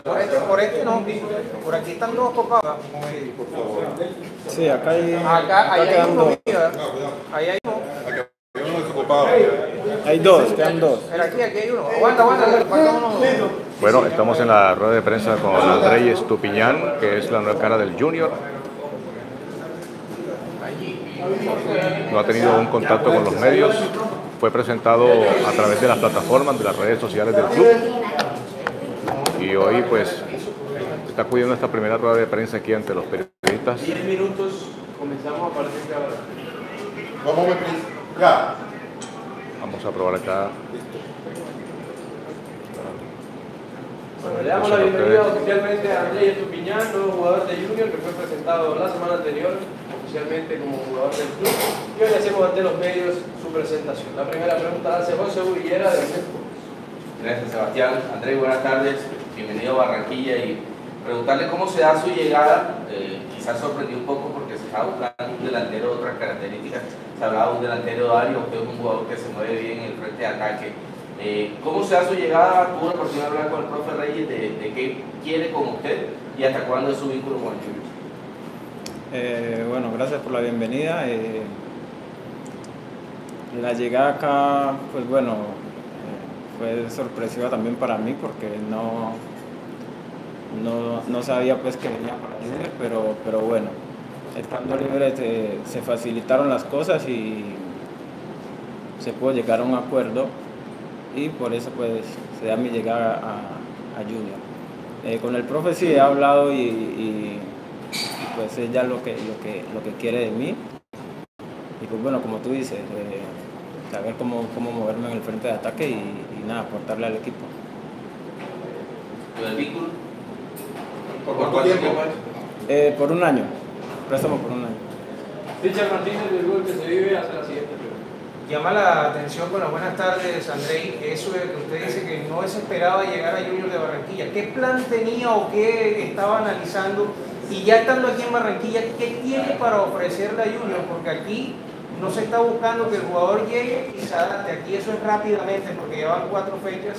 Por este, por este no, por aquí están dos copadas. Sí, acá hay, Acá, ahí hay uno, mira. Ahí hay uno. Hay uno desocupado. Hay dos, quedan dos. Pero aquí, aquí hay uno. Aguanta, aguanta, falta uno. Bueno, estamos en la rueda de prensa con Andrei Estupiñán, que es la nueva cara del Junior. No ha tenido un contacto con los medios. Fue presentado a través de las plataformas, de las redes sociales del club. Y hoy, pues, está cuidando esta primera rueda de prensa aquí ante los periodistas. 10 minutos, comenzamos a partir de ahora. Vamos a. Ya. Vamos a probar acá. Bueno, le damos la bienvenida oficialmente a Andrés Estupiñán, nuevo jugador de Junior que fue presentado la semana anterior oficialmente como jugador del club. Y hoy le hacemos ante los medios su presentación. La primera pregunta hace José Uvillera de México. Gracias Sebastián. Andrés, buenas tardes. Bienvenido a Barranquilla y preguntarle cómo se da su llegada. Eh, quizás sorprendió un poco porque se estaba buscando un delantero de otras características. Se hablaba de un delantero ario, usted es un jugador que se mueve bien en el frente de ataque. Eh, ¿Cómo se da su llegada? Tuvo la oportunidad de hablar con el profe Reyes de, qué quiere con usted y hasta cuándo es su vínculo con el. Eh, bueno, gracias por la bienvenida. Eh, la llegada acá, pues bueno, eh, fue sorpresiva también para mí porque no, no, no sabía pues que venía para libre, pero, pero bueno, estando libre se, facilitaron las cosas y se pudo llegar a un acuerdo y por eso pues se da mi llegada a, a Junior. Eh, con el profe sí he hablado y, pues es ya lo que, lo, que, lo que quiere de mí. Y pues bueno, como tú dices, eh, saber cómo, cómo moverme en el frente de ataque y, nada, aportarle al equipo. ¿Con el vínculo? ¿Por cuánto tiempo? Eh, por un año, préstamo por un año. Richard Martínez del que se vive hace la siguiente pregunta. Llama la atención, bueno, buenas tardes, Andrei, eso de que usted dice que no se esperaba llegar a Junior de Barranquilla. ¿Qué plan tenía o qué estaba analizando? Y ya estando aquí en Barranquilla, ¿qué tiene para ofrecerle a Junior? Porque aquí no se está buscando que el jugador llegue y se adapte. Aquí eso es rápidamente, porque llevan cuatro fechas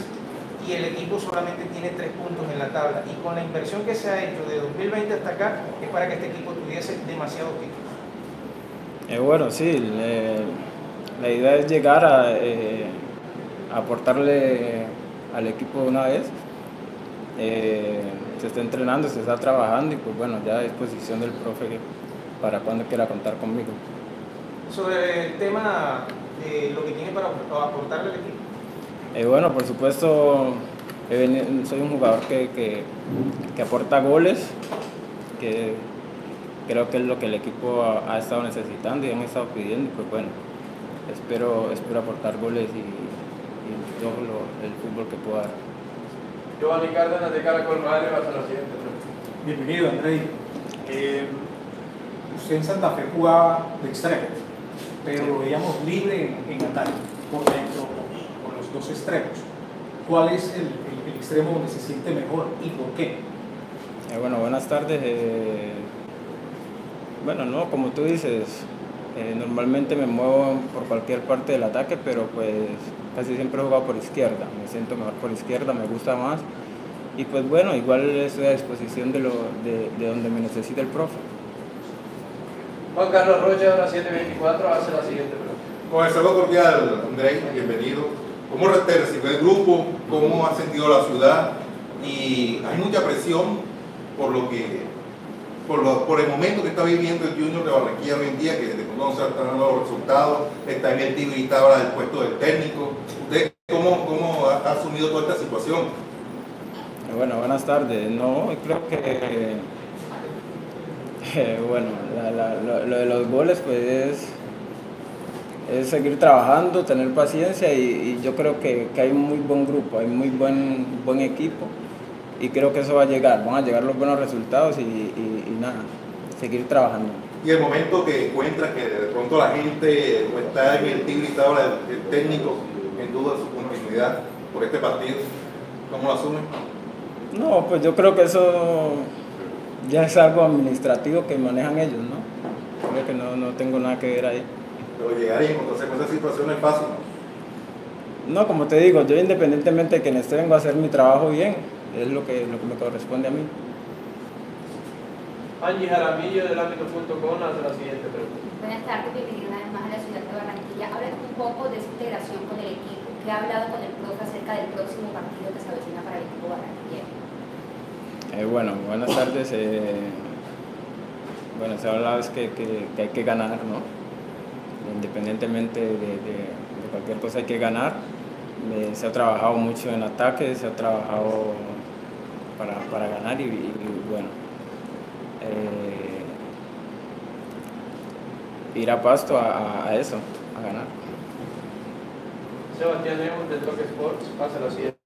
y el equipo solamente tiene tres puntos en la tabla. Y con la inversión que se ha hecho de 2020 hasta acá, es para que este equipo tuviese demasiado títulos. Eh, bueno, sí, le- la idea es llegar a, eh, aportarle al equipo de una vez. Eh, se está entrenando, se está trabajando y pues bueno, ya a disposición del profe para cuando quiera contar conmigo. Sobre el tema de lo que tiene para aportarle al equipo. Eh, bueno, por supuesto, soy un jugador que, que- que aporta goles, que creo que es lo que el equipo ha, ha estado necesitando y han estado pidiendo. y Pues bueno, espero, espero aportar goles y, y todo lo- el fútbol que pueda dar. Giovanni Cárdenas de Caracol Radio hace la siguiente pregunta. Bienvenido, Andrei. Eh, usted en Santa Fe jugaba de extremo, pero lo veíamos libre en, en ataque, por dentro, dos extremos. ¿Cuál es el, el- el extremo donde se siente mejor y por qué? Eh, bueno, buenas tardes. eh, bueno, no, como tú dices, eh, normalmente me muevo por cualquier parte del ataque, pero pues casi siempre he jugado por izquierda. Me siento mejor por izquierda, me gusta más. Y pues bueno, igual estoy a disposición de, lo, de, de donde me necesite el profe. Juan Carlos Rocha de la 724 hace la siguiente pregunta. Con el saludo cordial, Andrés, bienvenido. ¿Cómo te el grupo? ¿Cómo ha sentido la ciudad? Y hay mucha presión por lo que, por, lo- por el momento que está viviendo el Junior de Barranquilla hoy en día, que de pronto no se están dando los resultados, está en el y está ahora del puesto del técnico. ¿Usted cómo, cómo ha, asumido toda esta situación? Bueno, buenas tardes. No, creo que, eh, bueno, la- la- lo de los goles pues es, es seguir trabajando, tener paciencia y, y yo creo que, que hay un muy buen grupo, hay muy buen, buen equipo y creo que eso va a llegar, van a llegar los buenos resultados y, y- y nada, seguir trabajando. Y el momento que encuentra que de pronto la gente o está en el tiro y está ahora el, técnico en duda su continuidad por este partido, ¿cómo lo asume? No, pues yo creo que eso ya es algo administrativo que manejan ellos, ¿no? Creo que no, no tengo nada que ver ahí. Pero llegar y encontrarse con esa situación no es fácil. No, como te digo, yo independientemente de que esté vengo a hacer mi trabajo bien, es lo que, lo que me corresponde a mí. Angie Jaramillo del ámbito.com hace la siguiente pregunta. Buenas tardes, bienvenido una vez más a la ciudad de Barranquilla. Hablen un poco de su integración con el equipo. ¿Qué ha hablado con el profe acerca del próximo partido que se avecina para el equipo barranquillero? Eh, bueno, buenas tardes. eh, bueno, se ha hablado es que, que- que hay que ganar, ¿no? Independientemente de, de- de cualquier cosa hay que ganar. Se ha trabajado mucho en ataque, se ha trabajado para, para ganar y, bueno. eh, ir a pasto a, eso, a ganar. Sebastián Lemos del Toque Sports hace la siguiente.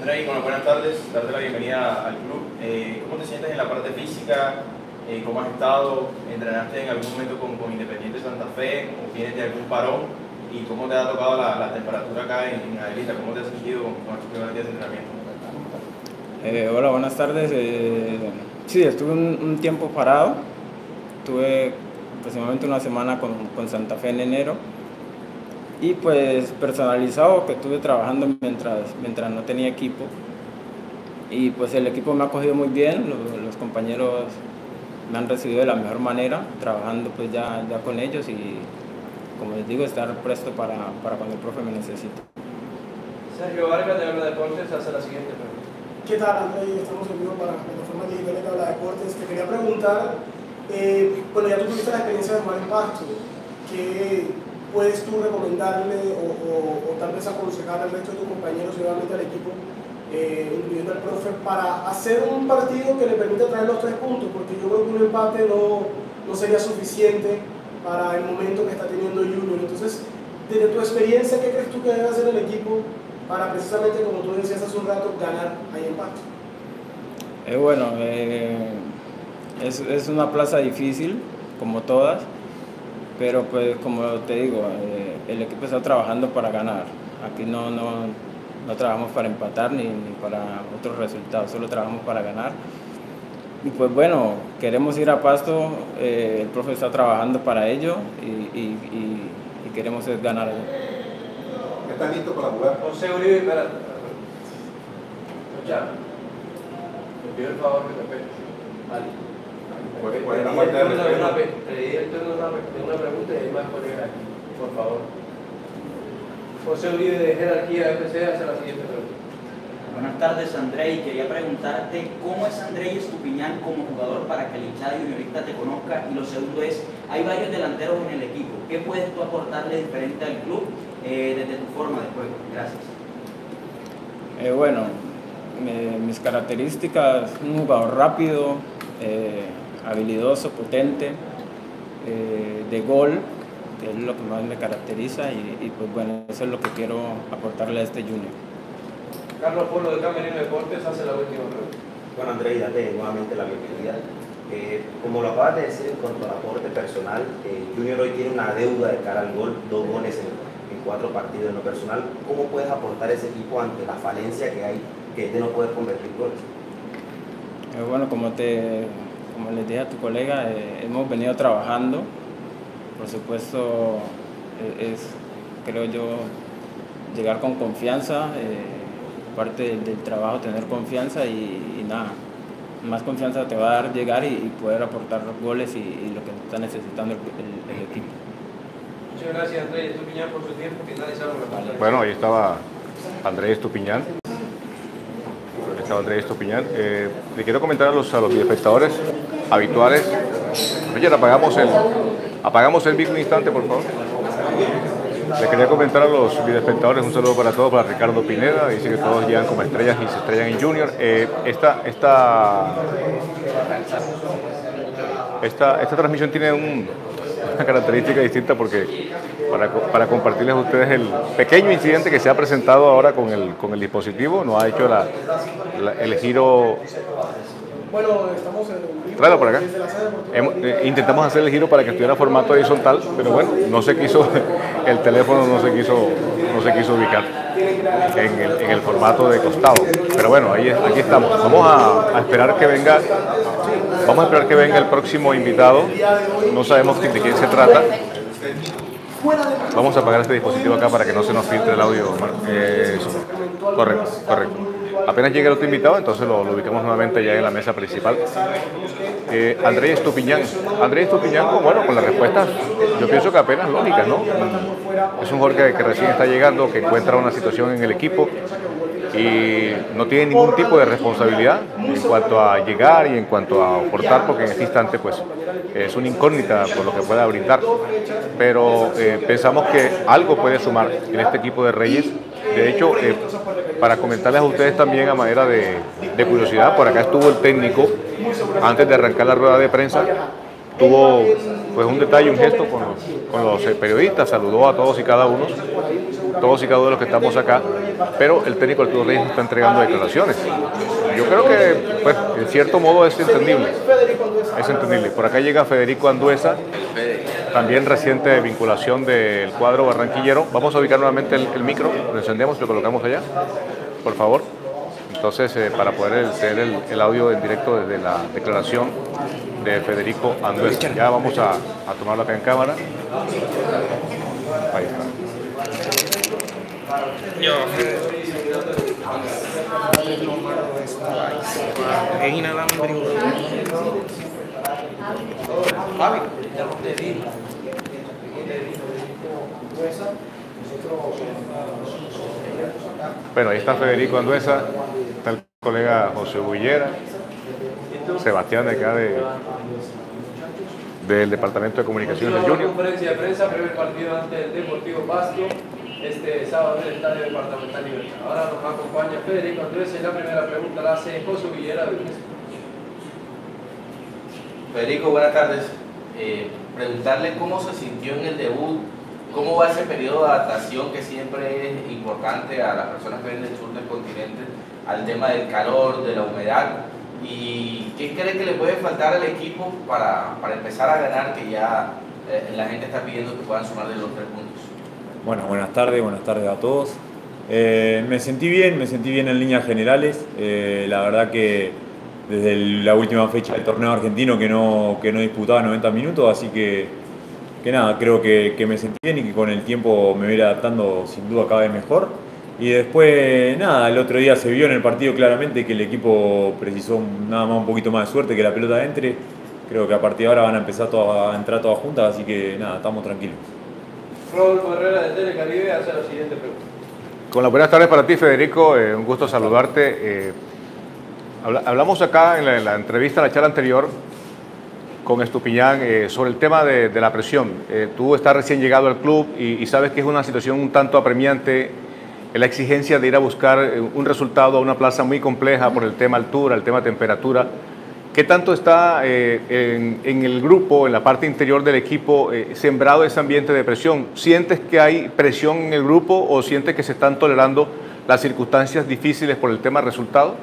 Andrei, bueno, buenas tardes, darte la bienvenida al club. Eh, ¿Cómo te sientes en la parte física? Eh, ¿Cómo has estado? ¿Entrenaste en algún momento con, con Independiente Santa Fe o tienes algún parón? ¿Y cómo te ha tocado la, la temperatura acá en, en Adelita? ¿Cómo te has sentido con, con estos primeros días de entrenamiento? Eh, hola, buenas tardes. Eh, sí, estuve un, un tiempo parado. Tuve aproximadamente una semana con, con Santa Fe en enero. Y pues personalizado, que estuve trabajando mientras, mientras no tenía equipo. Y pues el equipo me ha cogido muy bien, los compañeros me han recibido de la mejor manera, trabajando pues ya, ya con ellos y como les digo, estar presto para, para cuando el profe me necesite. Sergio Vargas de Habla Deportes hace la siguiente pregunta. ¿Qué tal, André? Estamos en vivo para la plataforma digital de Habla Deportes. Te quería preguntar, eh, bueno, ya tú tuviste la experiencia de jugar en Pasto, ¿qué puedes tú recomendarle o, o- o tal vez aconsejar al resto de tus compañeros y obviamente al equipo, eh, incluyendo al profe, para hacer un partido que le permita traer los tres puntos? Porque yo creo que un empate no, no sería suficiente para el momento que está teniendo Junior. Entonces, desde tu experiencia, ¿qué crees tú que debe hacer el equipo para precisamente, como tú decías hace un rato, ganar ahí en Pasto? Eh, bueno, eh, es, es una plaza difícil, como todas, pero pues como te digo, eh, el equipo está trabajando para ganar. Aquí no, no, no trabajamos para empatar ni, ni para otros resultados, solo trabajamos para ganar. Y pues bueno, queremos ir a Pasto, eh, el profe está trabajando para ello y, y- y- y queremos ganar. allá. ¿Están listos para jugar? José Uribe, espera. Ya. Te pido el favor que te pegues. Ali. ¿Cuál- Te cuál es la di falta de una pe- te di el turno de una, pe- de una pregunta y ahí más poner aquí, por favor. José Uribe de Jerarquía FC hace la siguiente pregunta. Buenas tardes, Andrei. Quería preguntarte cómo es Andrei Estupiñán como jugador para que el hinchada juniorista te conozca. Y lo segundo es, hay varios delanteros en el equipo. ¿Qué puedes tú aportarle diferente al club eh, desde tu forma de juego? Gracias. Eh, bueno, eh, mis características, un jugador rápido, eh, habilidoso, potente, eh, de gol, que es lo que más me caracteriza y, y, pues bueno, eso es lo que quiero aportarle a este junior. Carlos Polo de Camerino Deportes hace la última pregunta. Bueno, André, date nuevamente la bienvenida. Eh, como lo acabas de decir en cuanto al aporte personal, eh, Junior hoy tiene una deuda de cara al gol, dos goles en, en cuatro partidos en lo personal. ¿Cómo puedes aportar ese equipo ante la falencia que hay, que es de no poder convertir goles? Eh, bueno, como, te, como les dije a tu colega, eh, hemos venido trabajando. Por supuesto, eh, es, creo yo, llegar con confianza, eh, parte del, del trabajo, tener confianza y, y nada, más confianza te va a dar llegar y, y poder aportar goles y, y lo que está necesitando el, el- el equipo. Muchas gracias, Andrés Estupiñán, por su tiempo. Finalizamos. Bueno, ahí estaba Andrés Estupiñán. Ahí estaba Andrés Estupiñán. Eh, le quiero comentar a los, a los espectadores habituales. Oye, apagamos el, apagamos el mic un instante, por favor. Le quería comentar a los videoespectadores un saludo para todos, para Ricardo Pineda, dice que todos llegan como estrellas y se estrellan en Junior. Eh, esta, esta, esta, esta transmisión tiene un- una característica distinta porque para, para compartirles a ustedes el pequeño incidente que se ha presentado ahora con el, con el dispositivo, no ha hecho la- el giro Bueno, estamos en vivo Tráelo por acá. desde la de eh, intentamos hacer el giro para que estuviera formato horizontal, pero bueno, no se quiso, el teléfono no se quiso, no se quiso ubicar en el, en el formato de costado. Pero bueno, ahí, aquí estamos. Vamos a, a esperar que venga, vamos a esperar que venga el próximo invitado. No sabemos de quién se trata. Vamos a apagar este dispositivo acá para que no se nos filtre el audio. Eh. Correcto, correcto. Apenas llegue el otro invitado, entonces lo, ubicamos nuevamente ya en la mesa principal. Eh, Andrés Estupiñán. Andrés Estupiñán, bueno, con las respuestas, yo pienso que apenas lógicas, ¿no? Es un jugador que, que recién está llegando, que encuentra una situación en el equipo y no tiene ningún tipo de responsabilidad en cuanto a llegar y en cuanto a aportar, porque en este instante pues es una incógnita por lo que pueda brindar. Pero eh, pensamos que algo puede sumar en este equipo de Reyes. De hecho, eh, para comentarles a ustedes también a manera de, curiosidad, por acá estuvo el técnico antes de arrancar la rueda de prensa tuvo pues un detalle, un gesto con los, con los eh, periodistas, saludó a todos y cada uno, todos y cada uno de los que estamos acá, pero el técnico Arturo Reyes está entregando declaraciones. Yo creo que, pues, en cierto modo es entendible. Es entendible. Por acá llega Federico Anduesa, también reciente vinculación del cuadro barranquillero. Vamos a ubicar nuevamente el, micro, lo encendemos lo colocamos allá, por favor. Entonces, eh, para poder tener el, audio en directo desde la declaración de Federico Andrés. Ya vamos a, a tomarlo acá en cámara. Ahí está. Yo. Bueno, ahí está Federico Anduesa, está el colega José Bullera, Sebastián de acá de, del Departamento de Comunicaciones del Junior. conferencia de prensa, primer partido ante el Deportivo Pasto, este sábado en el Estadio Departamental Libertad. Ahora nos acompaña Federico Andrés y la primera pregunta la hace José Villera de. Federico, buenas tardes. Eh, preguntarle cómo se sintió en el debut, cómo va ese periodo de adaptación que siempre es importante a las personas que vienen del sur del continente, al tema del calor, de la humedad, y qué cree que le puede faltar al equipo para, para empezar a ganar, que ya eh, la gente está pidiendo que puedan sumarle los tres puntos. Bueno, buenas tardes, buenas tardes a todos. Eh, me sentí bien, me sentí bien en líneas generales. Eh, la verdad que desde el- la última fecha del torneo argentino que no, que no disputaba 90 minutos, así que, que nada, creo que, que me sentí bien y que con el tiempo me voy a ir adaptando sin duda cada vez mejor. Y después, nada, el otro día se vio en el partido claramente que el equipo precisó un- nada más un poquito más de suerte que la pelota entre. Creo que a partir de ahora van a empezar todas- a entrar todas juntas, así que nada, estamos tranquilos. Rodolfo Herrera de Telecaribe hace la siguiente pregunta. Con las buenas tardes para ti, Federico. eh, un gusto saludarte. Eh, hablamos acá en la, en la entrevista, la charla anterior, con Estupiñán eh, sobre el tema de, la presión. Eh, tú estás recién llegado al club y, sabes que es una situación un tanto apremiante la exigencia de ir a buscar eh, un resultado a una plaza muy compleja por el tema altura, el tema temperatura. ¿Qué tanto está en, en el grupo, en la parte interior del equipo, sembrado ese ambiente de presión? ¿Sientes que hay presión en el grupo o sientes que se están tolerando las circunstancias difíciles por el tema resultado?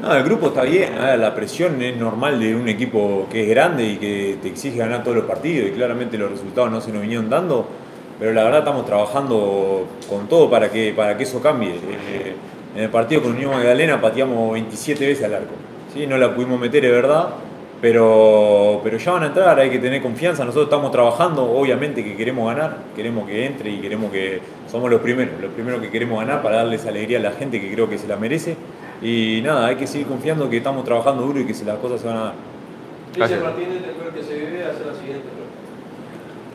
No, el grupo está bien, ah, la presión es normal de un equipo que es grande y que te exige ganar todos los partidos y claramente los resultados no se nos vinieron dando, pero la verdad estamos trabajando con todo para que, para que eso cambie. Eh, en el partido con Unión Magdalena pateamos 27 veces al arco, ¿sí? no la pudimos meter, es verdad, pero, pero ya van a entrar, hay que tener confianza, nosotros estamos trabajando, obviamente que queremos ganar, queremos que entre y queremos que somos los primeros, los primeros que queremos ganar para darles alegría a la gente que creo que se la merece. Y nada, hay que seguir confiando que estamos trabajando duro y que se- las cosas se van a dar. Cristian Martínez que se vive hace la siguiente pregunta.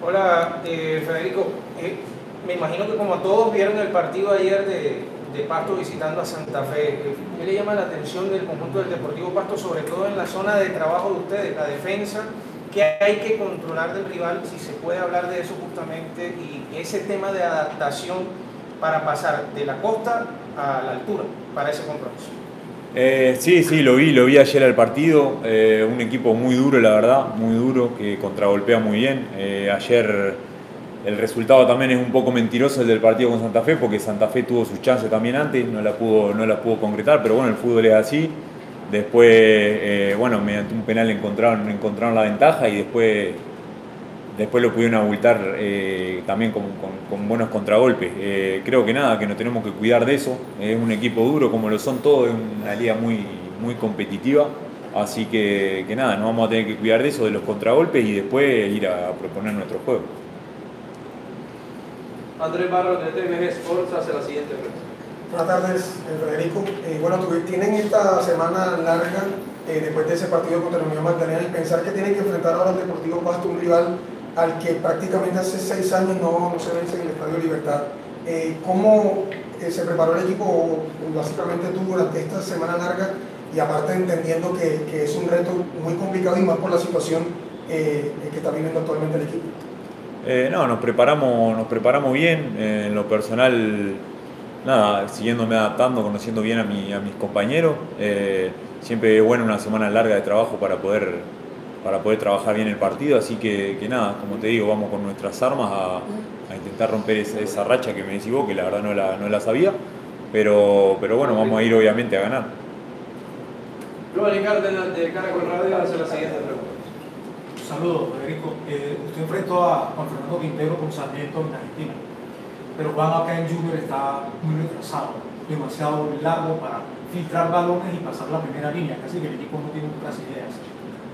Hola, eh, Federico. Eh, me imagino que como todos vieron el partido ayer de, de Pasto visitando a Santa Fe, ¿qué le llama la atención del conjunto del Deportivo Pasto, sobre todo en la zona de trabajo de ustedes, la defensa? ¿Qué hay que controlar del rival? Si se puede hablar de eso justamente y ese tema de adaptación para pasar de la costa a la altura para ese compromiso. Eh, sí, sí, lo vi, lo vi ayer al partido. eh, un equipo muy duro, la verdad, muy duro, que contragolpea muy bien. Eh, ayer el resultado también es un poco mentiroso el del partido con Santa Fe, porque Santa Fe tuvo sus chances también antes, no la pudo, no la pudo concretar, pero bueno, el fútbol es así. Después, bueno, mediante un penal encontraron, encontraron la ventaja y después, después lo pudieron abultar eh, también con, con- con buenos contragolpes. Eh, creo que nada, que nos tenemos que cuidar de eso. Es un equipo duro, como lo son todos, es una liga muy, muy competitiva. Así que, que nada, nos vamos a tener que cuidar de eso, de los contragolpes y después ir a proponer nuestro juego. Andrés Barros de TVG Sports hace la siguiente pregunta. Buenas tardes, Federico. Eh, bueno, tienen esta semana larga eh, después de ese partido contra la Unión Magdalena y pensar que tienen que enfrentar ahora al Deportivo Pasto, un rival al que prácticamente hace seis años no, no se vence en el Estadio Libertad. Eh, ¿Cómo eh, se preparó el equipo, o básicamente tú, durante esta semana larga y aparte entendiendo que, que es un reto muy complicado y más por la situación eh, que está viviendo actualmente el equipo? Eh, no, nos preparamos, nos preparamos bien. Eh, en lo personal, nada, siguiéndome adaptando, conociendo bien a, mi- a mis compañeros. Eh, siempre es bueno una semana larga de trabajo para poder, para poder trabajar bien el partido. Así que, que nada, como te digo, vamos con nuestras armas a, a intentar romper esa, esa racha que me decís vos, que la verdad no la, no la sabía. Pero, pero bueno, vamos a ir obviamente a ganar. Alicante de Caracol Radio hace la siguiente pregunta. Saludos, Federico. Eh, usted enfrentó a Juan Fernando Quintero con Sarmiento en Argentina, pero Juan acá en Junior está muy retrasado, demasiado largo para filtrar balones y pasar la primera línea, casi que el equipo no tiene otras ideas.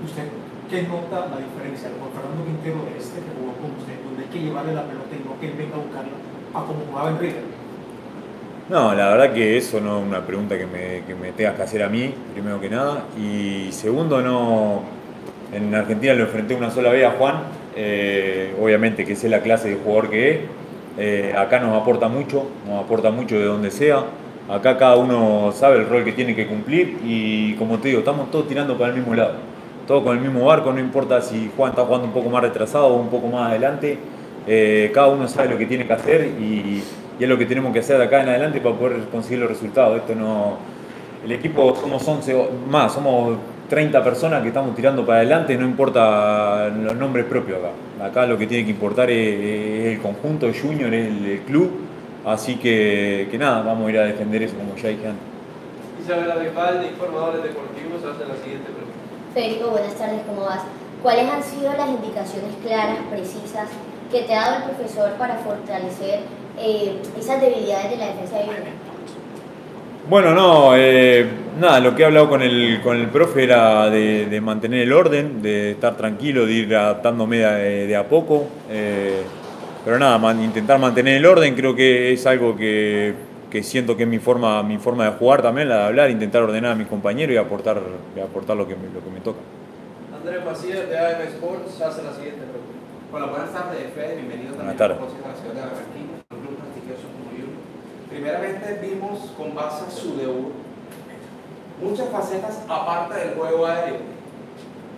¿Usted qué nota la diferencia Juan Fernando Quintero de este que jugó con usted, donde hay que llevarle la pelota y no que venga a buscarla a como jugaba en River? No, la verdad que eso no es una pregunta que me, que me tengas que hacer a mí, primero que nada. Y segundo, no. En Argentina lo enfrenté una sola vez a Juan, eh, obviamente que sé la clase de jugador que es. Eh, acá nos aporta mucho, nos aporta mucho de donde sea. Acá cada uno sabe el rol que tiene que cumplir y como te digo, estamos todos tirando para el mismo lado. Todos con el mismo barco, no importa si Juan está jugando un poco más retrasado o un poco más adelante. Eh, cada uno sabe lo que tiene que hacer y, es lo que tenemos que hacer de acá en adelante para poder conseguir los resultados. Esto no, el equipo somos 11 o más, somos 30 personas que estamos tirando para adelante, no importa los nombres propios acá. Acá lo que tiene que importar es, el conjunto, junior, el, club. Así que, que nada, vamos a ir a defender eso como ya dije antes. Isabela Vival, de Informadores Deportivos, hace la siguiente pregunta. Federico, buenas tardes, ¿cómo vas? ¿Cuáles han sido las indicaciones claras, precisas, que te ha dado el profesor para fortalecer eh, esas debilidades de la defensa de Junior? Bueno, no, eh, nada, lo que he hablado con el, con el profe era de, mantener el orden, de estar tranquilo, de ir adaptándome de, de a poco. eh, pero nada, intentar mantener el orden creo que es algo que, que siento que es mi forma, mi forma de jugar también, la de hablar, intentar ordenar a mis compañeros y aportar, y aportar lo, que me, lo que me toca. Andrés Macías, de AM Sports, hace la siguiente pregunta. Hola, buenas tardes, Fede. Bienvenido Buenas tardes. a la Ciudad de Barranquilla, un club prestigioso como Junior. Primeramente vimos con base a su debut muchas facetas aparte del juego aéreo.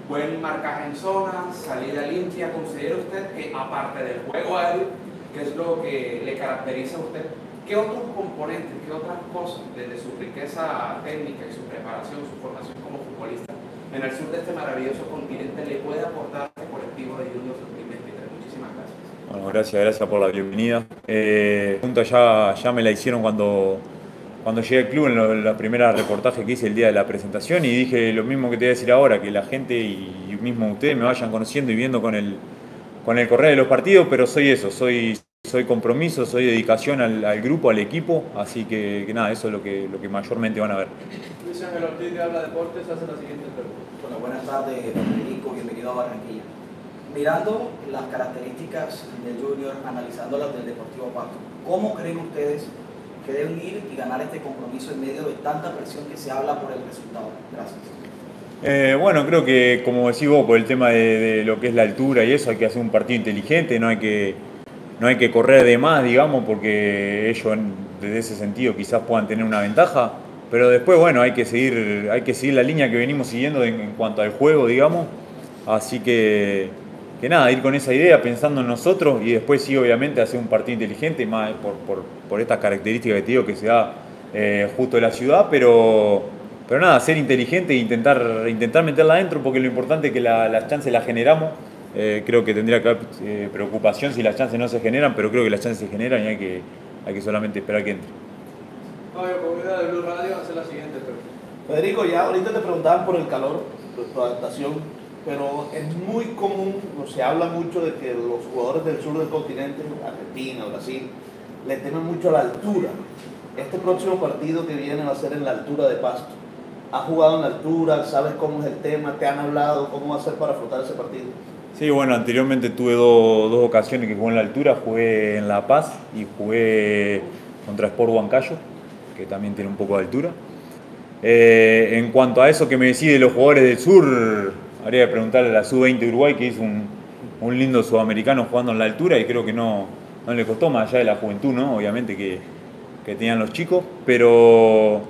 Buen marcaje en zona, salida limpia. ¿Considera usted que aparte del juego aéreo, que es lo que le caracteriza a usted, qué otros componentes, qué otras cosas, desde su riqueza técnica y su preparación, su formación como futbolista, en el sur de este maravilloso continente le puede aportar este colectivo de Junior 2023? Muchísimas gracias. Bueno, gracias, gracias por la bienvenida. Eh, pregunta ya, me la hicieron cuando, cuando llegué al club, en la primera reportaje que hice el día de la presentación, y dije lo mismo que te voy a decir ahora, que la gente y, y mismo ustedes me vayan conociendo y viendo con el, con el correr de los partidos, pero soy eso, soy, soy compromiso, soy dedicación al, al grupo, al equipo, así que, que nada, eso es lo que, lo que mayormente van a ver. Luis Ángel Ortiz de Habla Deportes hace la siguiente pregunta. Bueno, buenas tardes, Federico, bienvenido a Barranquilla. Mirando las características del Junior, analizando las del Deportivo Pasto, ¿cómo creen ustedes que deben ir y ganar este compromiso en medio de tanta presión que se habla por el resultado? Gracias. Eh, bueno, creo que como decís vos, por el tema de, de lo que es la altura y eso, hay que hacer un partido inteligente, no hay que, no hay que correr de más, digamos, porque ellos desde ese sentido quizás puedan tener una ventaja, pero después, bueno, hay que seguir, hay que seguir la línea que venimos siguiendo en, cuanto al juego, digamos, así que, que nada, ir con esa idea, pensando en nosotros y después sí, obviamente, hacer un partido inteligente, más por, por, por estas características que te que se da eh, justo en la ciudad, pero... Pero nada, ser inteligente e intentar, intentar meterla adentro, porque lo importante es que la- las chances las generamos. Eh, creo que tendría que haber eh, preocupación si las chances no se generan, pero creo que las chances se generan y hay que, hay que solamente esperar que entre. Fabio Comunidad de Blue Radio hace la siguiente pregunta. Federico, ya ahorita te preguntaban por el calor, por tu adaptación, pero es muy común, o se habla mucho de que los jugadores del sur del continente, Argentina, Brasil, le temen mucho a la altura. Este próximo partido que viene va a ser en la altura de Pasto. ¿Has jugado en la altura? ¿Sabes cómo es el tema? ¿Te han hablado? ¿Cómo va a ser para afrontar ese partido? Sí, bueno, anteriormente tuve do- dos ocasiones que jugué en la altura, jugué en La Paz y jugué contra Sport Huancayo, que también tiene un poco de altura. Eh, en cuanto a eso que me decide los jugadores del sur, habría que preguntarle a la Sub-20 Uruguay, que hizo un, un, lindo sudamericano jugando en la altura y creo que no, no le costó más allá de la juventud, ¿no? Obviamente que, que tenían los chicos, pero,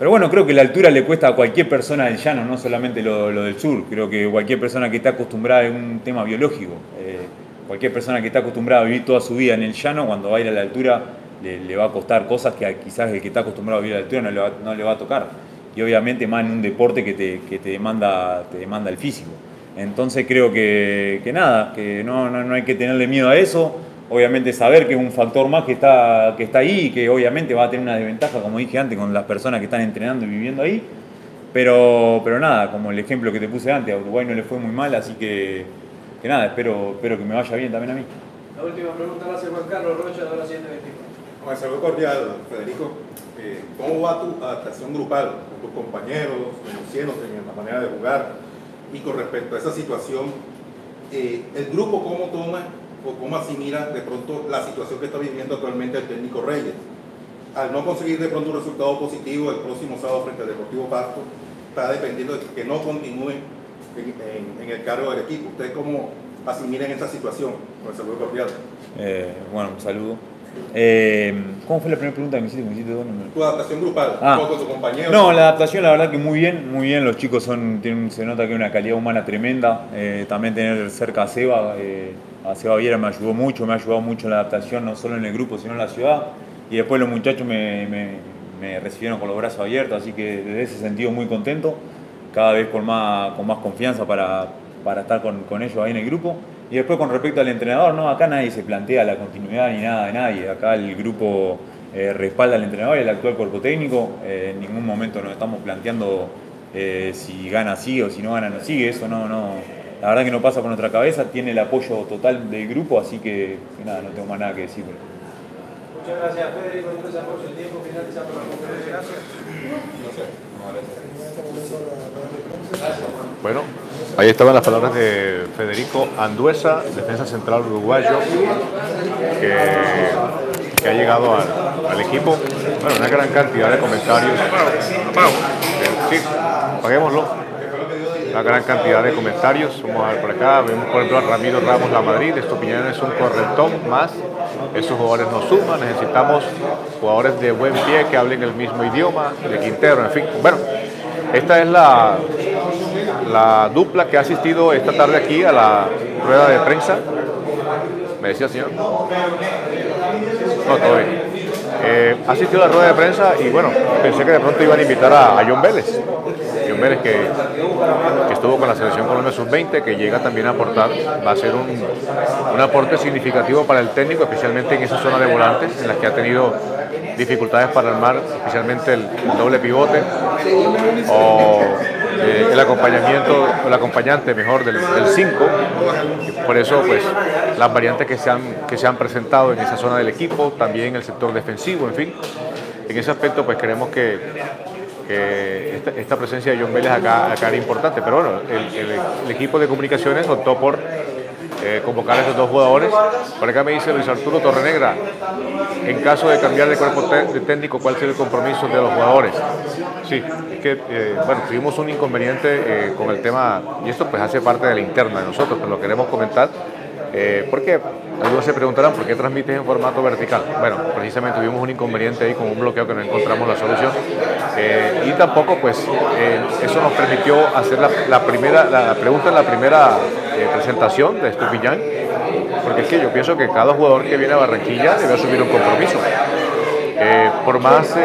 pero bueno, creo que la altura le cuesta a cualquier persona del llano, no solamente lo, lo del sur, creo que cualquier persona que está acostumbrada a un tema biológico, eh, cualquier persona que está acostumbrada a vivir toda su vida en el llano, cuando va a ir a la altura le, le, va a costar cosas que quizás el que está acostumbrado a vivir a la altura no le va, no le va a tocar. Y obviamente más en un deporte que te, que te, demanda, te demanda el físico. Entonces creo que, que nada, que no, no, no, hay que tenerle miedo a eso. Obviamente saber que es un factor más que está, que está ahí y que obviamente va a tener una desventaja, como dije antes, con las personas que están entrenando y viviendo ahí. Pero, pero nada, como el ejemplo que te puse antes, a Uruguay no le fue muy mal, así que, que nada, espero, espero que me vaya bien también a mí. La última pregunta la hace Juan Carlos Rocha de la 124. Con el saludo cordial, Federico. Eh, ¿Cómo va tu adaptación grupal con tus compañeros, conociéndote en la manera de jugar? Y con respecto a esa situación, eh, ¿el grupo cómo toma o cómo asimila de pronto la situación que está viviendo actualmente el técnico Reyes? Al no conseguir de pronto un resultado positivo el próximo sábado frente al Deportivo Pasto, está dependiendo de que no continúe en, en, en el cargo del equipo. ¿Ustedes cómo asimilan esa situación? Con el saludo cordial. Eh, bueno, un saludo. Eh, ¿Cómo fue la primera pregunta que me hiciste? Me hiciste Tu adaptación grupal, ah. con tus compañeros. No, la adaptación la verdad que muy bien, muy bien. Los chicos son, tienen, se nota que hay una calidad humana tremenda. Eh, también tener cerca a Seba, eh, a Seba me ayudó mucho, me ha ayudado mucho la adaptación, no solo en el grupo, sino en la ciudad. Y después los muchachos me recibieron con los brazos abiertos, así que desde ese sentido muy contento, cada vez con más, con más confianza para, para estar con, con ellos ahí en el grupo. Y después con respecto al entrenador, no, acá nadie se plantea la continuidad ni nada de nadie. Acá el grupo eh, respalda al entrenador y al actual cuerpo técnico. Eh, en ningún momento nos estamos planteando eh, si gana sigue o si no gana no sigue. Eso no, no, la verdad que no pasa por nuestra cabeza. Tiene el apoyo total del grupo, así que, que nada, no tengo más nada que decir. Muchas gracias, Federico. Entonces, por el tiempo final de esa conferencia. Gracias. Bueno, ahí estaban las palabras de Federico Anduesa, defensa central uruguayo, que, que ha llegado al, al, equipo. Bueno, una gran cantidad de comentarios. Sí, paguémoslo. Una gran cantidad de comentarios. Vamos a ver por acá. Vemos por ejemplo a Ramiro Ramos La Madrid. Estupiñán es un correntón más. Esos jugadores nos suman. Necesitamos jugadores de buen pie que hablen el mismo idioma. De Quintero, en fin. Bueno, esta es la, la dupla que ha asistido esta tarde aquí a la rueda de prensa. ¿Me decía señor? No, todo. Eh, ha asistido a la rueda de prensa y bueno, pensé que de pronto iban a invitar a, a John Vélez. John Vélez que, estuvo con la selección Colombia Sub-20, que llega también a aportar, va a ser un, un aporte significativo para el técnico, especialmente en esa zona de volantes, en las que ha tenido dificultades para armar, especialmente el, doble pivote eh, el acompañamiento, el acompañante mejor del 5. Por eso, pues, las variantes que se, han, que se han presentado en esa zona del equipo, también el sector defensivo, en fin. En ese aspecto, pues, creemos que, esta, presencia de John Vélez acá, acá era importante. Pero bueno, el equipo de comunicaciones optó por eh, convocar a esos dos jugadores. Por acá me dice Luis Arturo Torrenegra, en caso de cambiar de cuerpo de técnico, ¿cuál será el compromiso de los jugadores? Sí, que eh, bueno, tuvimos un inconveniente eh, con el tema, y esto pues hace parte de la interna de nosotros, pero lo queremos comentar, porque algunos se preguntarán por qué transmites en formato vertical. Bueno, precisamente tuvimos un inconveniente ahí con un bloqueo que no encontramos la solución. Y tampoco, pues, eso nos permitió hacer la primera, la, pregunta en la primera eh, presentación de Estupiñán, porque es que yo pienso que cada jugador que viene a Barranquilla debe asumir un compromiso. por más,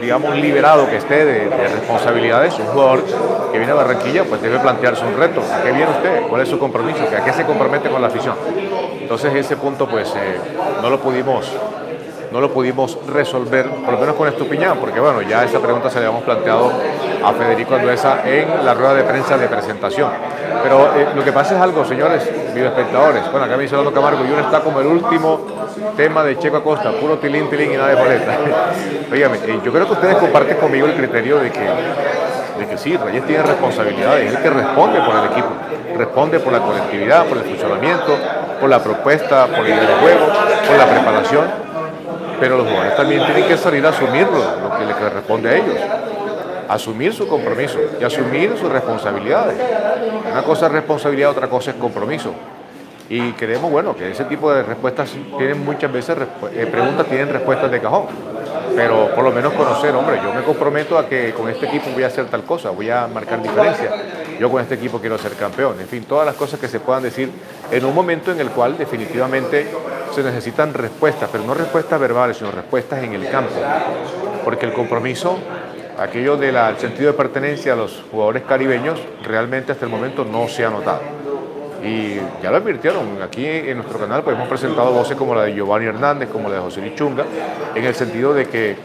digamos, liberado que esté de, de, responsabilidades, un jugador que viene a Barranquilla pues debe plantearse un reto. ¿A qué viene usted? ¿Cuál es su compromiso? ¿A qué se compromete con la afición? Entonces ese punto pues eh, no lo pudimos no lo pudimos resolver, por lo menos con Estupiñán, porque bueno, ya esa pregunta se le habíamos planteado a Federico Anduesa en la rueda de prensa de presentación. Pero eh, lo que pasa es algo, señores, videoespectadores. Bueno, acá me dice Orlando Camargo, y uno está como el último tema de Checo Acosta, puro tilín, tilín y nada de boleta. Oígame, yo creo que ustedes comparten conmigo el criterio de que, de que sí, Reyes tiene responsabilidades, es el que responde por el equipo, responde por la colectividad, por el funcionamiento, por la propuesta, por el juego, por la preparación. Pero los jugadores también tienen que salir a asumirlo, lo que les corresponde a ellos. Asumir su compromiso y asumir sus responsabilidades. Una cosa es responsabilidad, otra cosa es compromiso. Y creemos, bueno, que ese tipo de respuestas tienen muchas veces, eh, preguntas tienen respuestas de cajón. Pero por lo menos conocer, hombre, yo me comprometo a que con este equipo voy a hacer tal cosa, voy a marcar diferencia. Yo con este equipo quiero ser campeón. En fin, todas las cosas que se puedan decir en un momento en el cual definitivamente se necesitan respuestas, pero no respuestas verbales, sino respuestas en el campo. Porque el compromiso, aquello del sentido de pertenencia a los jugadores caribeños, realmente hasta el momento no se ha notado. Y ya lo advirtieron, aquí en nuestro canal pues hemos presentado voces como la de Giovanni Hernández, como la de José Lichunga, en el sentido de que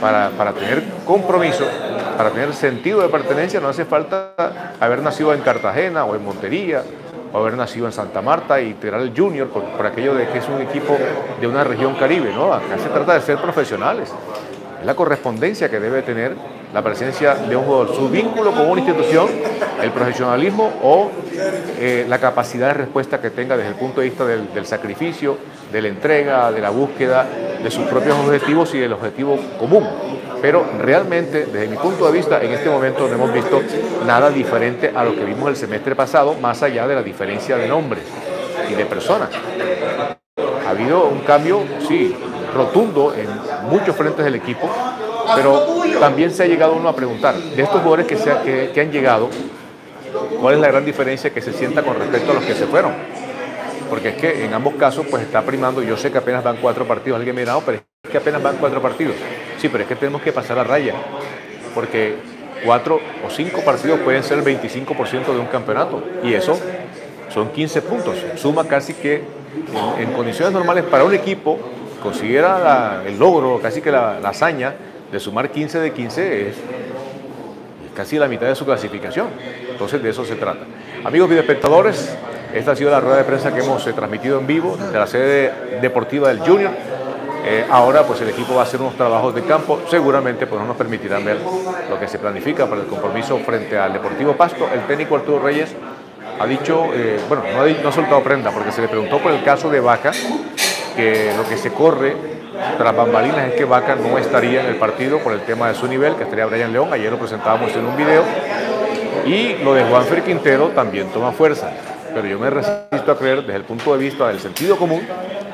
para, para, tener compromiso, para tener sentido de pertenencia, no hace falta haber nacido en Cartagena o en Montería o haber nacido en Santa Marta y tirar el Junior por, por aquello de que es un equipo de una región caribe, ¿no? Acá se trata de ser profesionales. Es la correspondencia que debe tener la presencia de un jugador, su vínculo con una institución, el profesionalismo o eh, la capacidad de respuesta que tenga desde el punto de vista del, del, sacrificio, de la entrega, de la búsqueda de sus propios objetivos y del objetivo común. Pero realmente, desde mi punto de vista, en este momento no hemos visto nada diferente a lo que vimos el semestre pasado, más allá de la diferencia de nombres y de personas. Ha habido un cambio, sí, rotundo en muchos frentes del equipo, pero también se ha llegado uno a preguntar, de estos jugadores que, se ha, que, que han llegado, ¿cuál es la gran diferencia que se sienta con respecto a los que se fueron? Porque es que en ambos casos pues está primando, yo sé que apenas van cuatro partidos, alguien me dirá, no, pero es que apenas van cuatro partidos. Sí, pero es que tenemos que pasar a raya, porque cuatro o cinco partidos pueden ser el 25% de un campeonato, y eso son 15 puntos, suma casi que en, en condiciones normales para un equipo consiguiera la, el logro, casi que la, la, hazaña de sumar 15 de 15 es, casi la mitad de su clasificación. Entonces de eso se trata. Amigos espectadores, esta ha sido la rueda de prensa que hemos eh, transmitido en vivo de la sede deportiva del Junior. Eh, ahora pues el equipo va a hacer unos trabajos de campo, seguramente pues no nos permitirán ver lo que se planifica para el compromiso frente al Deportivo Pasto. El técnico Arturo Reyes ha dicho, eh, bueno, no ha, no ha soltado prenda porque se le preguntó por el caso de Vaca, que lo que se corre tras bambalinas es que Vaca no estaría en el partido por el tema de su nivel, que estaría Brian León, ayer lo presentábamos en un video, y lo de Juanfer Quintero también toma fuerza, pero yo me resisto a creer desde el punto de vista del sentido común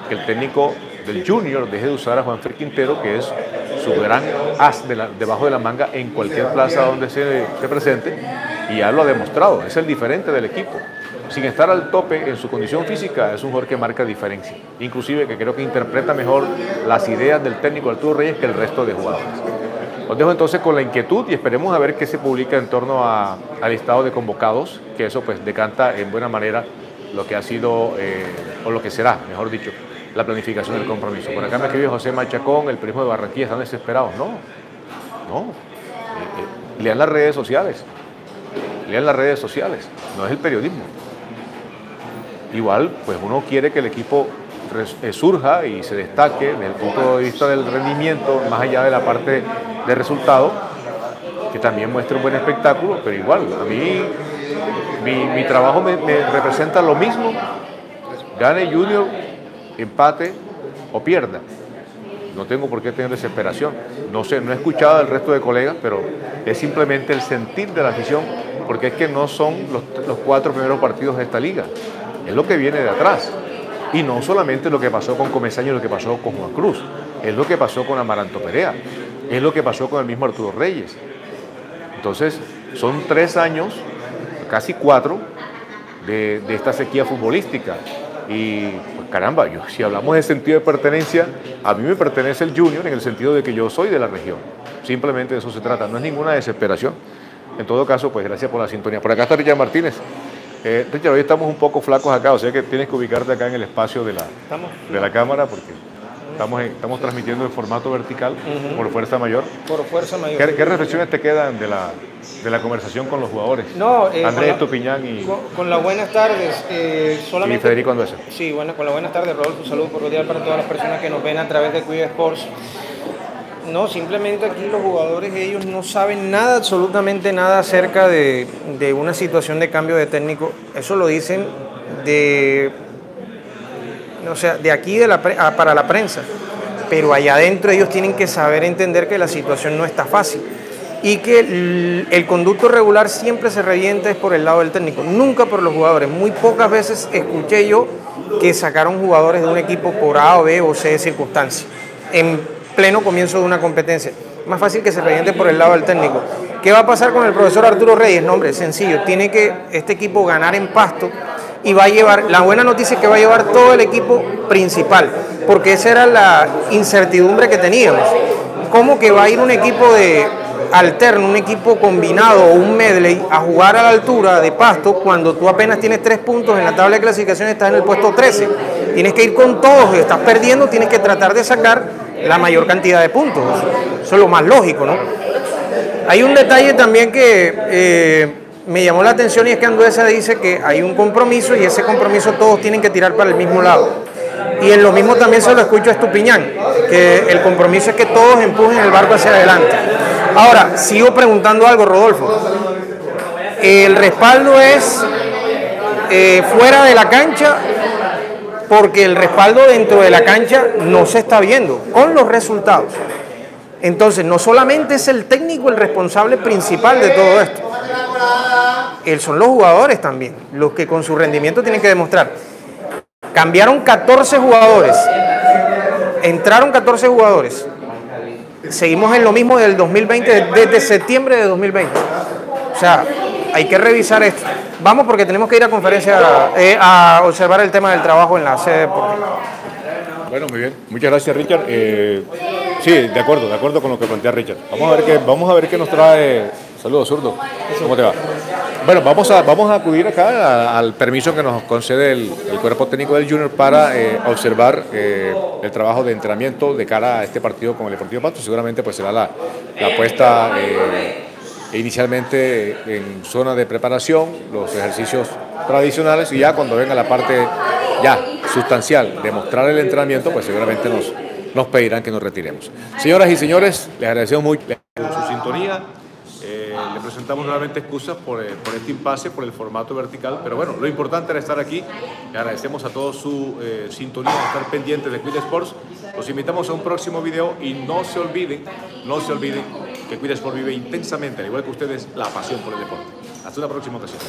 que el técnico del Junior deje de usar a Juanfer Quintero, que es su gran as de la, debajo de la manga en cualquier plaza donde se, se presente, y ya lo ha demostrado, es el diferente del equipo sin estar al tope en su condición física, es un jugador que marca diferencia. Inclusive que creo que interpreta mejor las ideas del técnico Arturo Reyes que el resto de jugadores. Os dejo entonces con la inquietud y esperemos a ver qué se publica en torno al listado de convocados, que eso pues decanta en buena manera lo que ha sido, eh, o lo que será, mejor dicho, la planificación del compromiso. Por acá me escribe José Machacón, el primo de Barranquilla, están desesperados. No, no. Eh, eh, lean las redes sociales. Lean las redes sociales, no es el periodismo igual pues uno quiere que el equipo surja y se destaque desde el punto de vista del rendimiento, más allá de la parte de resultado, que también muestre un buen espectáculo, pero igual, a mí mi, trabajo me, representa lo mismo, gane Junior, empate o pierda. No tengo por qué tener desesperación. No sé, no he escuchado al resto de colegas, pero es simplemente el sentir de la afición, porque es que no son los cuatro primeros partidos de esta liga es lo que viene de atrás. Y no solamente lo que pasó con Comesaño, lo que pasó con Juan Cruz, es lo que pasó con Amaranto Perea, es lo que pasó con el mismo Arturo Reyes. Entonces, son tres años, casi cuatro, de, esta sequía futbolística. Y pues caramba, yo, si hablamos de sentido de pertenencia, a mí me pertenece el Junior en el sentido de que yo soy de la región. Simplemente de eso se trata, no es ninguna desesperación. En todo caso, pues gracias por la sintonía. Por acá está Richard Martínez. Eh, Richard, hoy estamos un poco flacos acá, o sea que tienes que ubicarte acá en el espacio de la, de la cámara porque estamos, en, estamos transmitiendo en formato vertical uh -huh. por fuerza mayor. Por fuerza mayor. ¿Qué, qué reflexiones te quedan de la, de la conversación con los jugadores? No, eh, Andrés Tupiñán y, con, con las buenas tardes. Eh, solamente, y Federico Anduesa. Sí, bueno, con las buenas tardes, Rodolfo. Saludos cordial para todas las personas que nos ven a través de Cuida Sports. No, simplemente aquí los jugadores ellos no saben nada, absolutamente nada acerca de, de una situación de cambio de técnico. Eso lo dicen de, o sea, de aquí de la, para la prensa. pero allá adentro ellos tienen que saber entender que la situación no está fácil y que el, conducto regular siempre se revienta es por el lado del técnico, nunca por los jugadores. Muy pocas veces escuché yo que sacaron jugadores de un equipo por A o B o C circunstancia, en pleno comienzo de una competencia. Más fácil que se reviente por el lado del técnico. ¿Qué va a pasar con el profesor Arturo Reyes? No, hombre, sencillo. Tiene que este equipo ganar en pasto y va a llevar, la buena noticia es que va a llevar todo el equipo principal, porque esa era la incertidumbre que teníamos. ¿Cómo que va a ir un equipo de alterno, un equipo combinado o un medley a jugar a la altura de pasto cuando tú apenas tienes tres puntos en la tabla de clasificación estás en el puesto 13? Tienes que ir con todos, estás perdiendo, tienes que tratar de sacar la mayor cantidad de puntos. Eso es lo más lógico, ¿no? Hay un detalle también que eh, me llamó la atención y es que Anduesa dice que hay un compromiso y ese compromiso todos tienen que tirar para el mismo lado. Y en lo mismo también se lo escucho a Estupiñán, que el compromiso es que todos empujen el barco hacia adelante. Ahora, sigo preguntando algo, Rodolfo. El respaldo es eh, fuera de la cancha porque el respaldo dentro de la cancha no se está viendo con los resultados. Entonces, no solamente es el técnico el responsable principal de todo esto, él son los jugadores también, los que con su rendimiento tienen que demostrar. Cambiaron 14 jugadores, entraron 14 jugadores. Seguimos en lo mismo del 2020, desde septiembre de 2020. O sea, hay que revisar esto. Vamos porque tenemos que ir a conferencia eh, a observar el tema del trabajo en la sede. Bueno, muy bien. Muchas gracias, Richard. Eh, sí, de acuerdo, de acuerdo con lo que plantea Richard. Vamos a ver qué, vamos a ver qué nos trae. Saludos, zurdo. ¿Cómo te va? Bueno, vamos a, vamos a acudir acá al permiso que nos concede el, cuerpo técnico del Junior para eh, observar el trabajo de entrenamiento de cara a este partido con el Deportivo Pasto. Seguramente pues será la, la puesta eh, inicialmente en zona de preparación, los ejercicios tradicionales y ya cuando venga la parte ya sustancial de mostrar el entrenamiento, pues seguramente nos, nos pedirán que nos retiremos. Señoras y señores, les agradecemos mucho su sintonía. Eh, le presentamos nuevamente excusas por, eh, por este impasse, por el formato vertical, pero bueno, lo importante era estar aquí. Le agradecemos a todos su eh, sintonía, estar pendientes de Quid Sports. Los invitamos a un próximo video y no se olviden, no se olviden que Quid Sports vive intensamente, al igual que ustedes, la pasión por el deporte. Hasta una próxima ocasión.